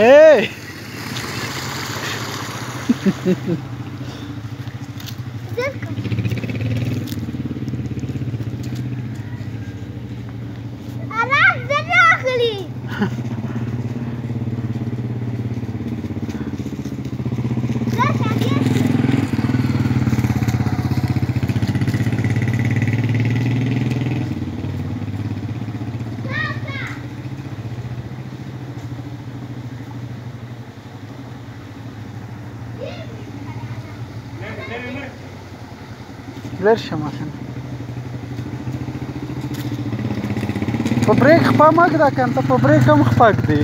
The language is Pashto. Hey! Is لر شم اخن په بریک خپه مګ دا کنه په بریک هم خپه دی